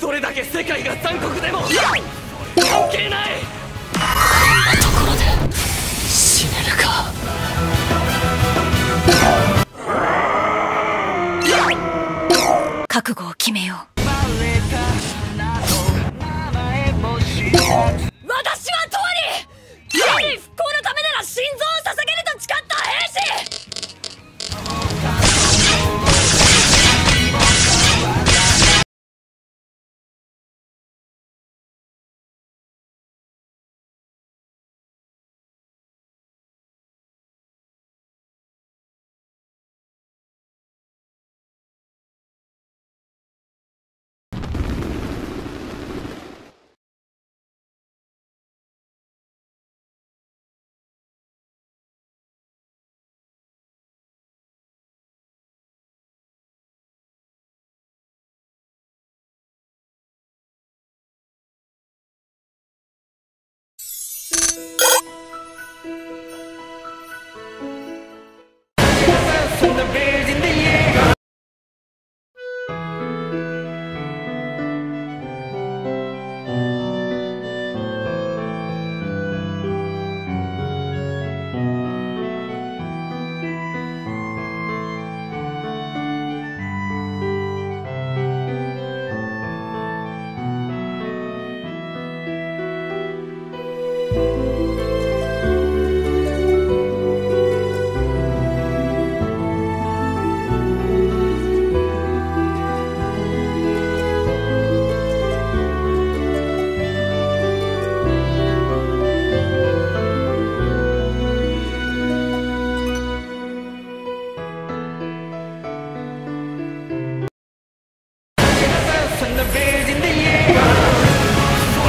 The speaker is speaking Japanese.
どれだけ世界が残酷でも関係ない。Bye.